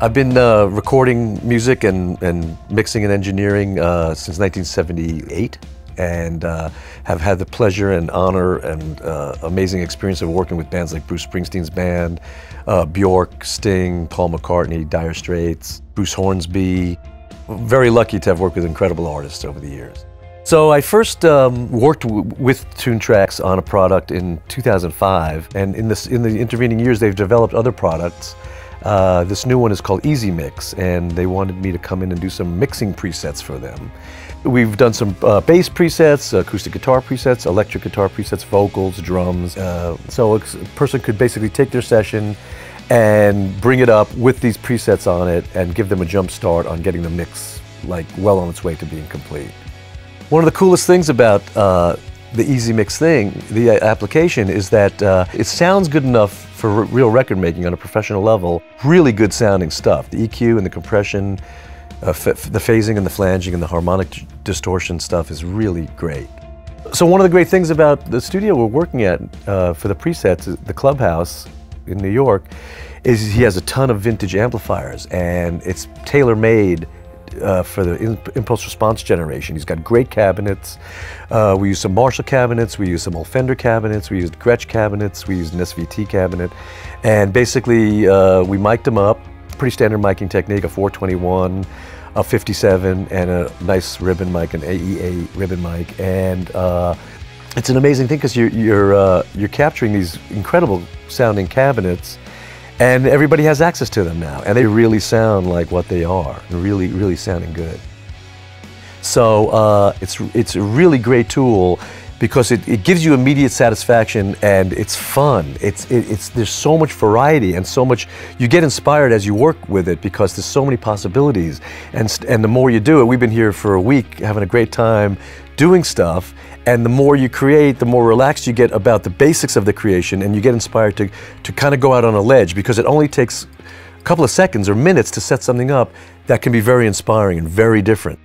I've been uh, recording music and, and mixing and engineering uh, since 1978 and uh, have had the pleasure and honor and uh, amazing experience of working with bands like Bruce Springsteen's band, uh, Bjork, Sting, Paul McCartney, Dire Straits, Bruce Hornsby. Very lucky to have worked with incredible artists over the years. So I first um, worked with Toontracks on a product in 2005, and in, this, in the intervening years they've developed other products uh, this new one is called EZmix, and they wanted me to come in and do some mixing presets for them. We've done some uh, bass presets, acoustic guitar presets, electric guitar presets, vocals, drums. Uh, so a person could basically take their session and bring it up with these presets on it and give them a jump start on getting the mix like well on its way to being complete. One of the coolest things about uh, the EZmix thing, the uh, application, is that uh, it sounds good enough for real record making on a professional level, really good sounding stuff. The EQ and the compression, uh, the phasing and the flanging and the harmonic distortion stuff is really great. So one of the great things about the studio we're working at uh, for the presets, the Clubhouse in New York, is he has a ton of vintage amplifiers and it's tailor-made uh, for the impulse response generation. He's got great cabinets. Uh, we use some Marshall cabinets, we use some old Fender cabinets, we used Gretsch cabinets, we used an SVT cabinet. And basically, uh, we mic'd them up, pretty standard miking technique, a 421, a 57, and a nice ribbon mic, an AEA ribbon mic. And uh, it's an amazing thing because you're, you're, uh, you're capturing these incredible sounding cabinets and everybody has access to them now, and they really sound like what they are, really, really sounding good. So uh, it's, it's a really great tool because it, it, gives you immediate satisfaction and it's fun. It's, it, it's, there's so much variety and so much, you get inspired as you work with it because there's so many possibilities. And, and the more you do it, we've been here for a week having a great time doing stuff and the more you create, the more relaxed you get about the basics of the creation and you get inspired to, to kind of go out on a ledge because it only takes a couple of seconds or minutes to set something up that can be very inspiring and very different.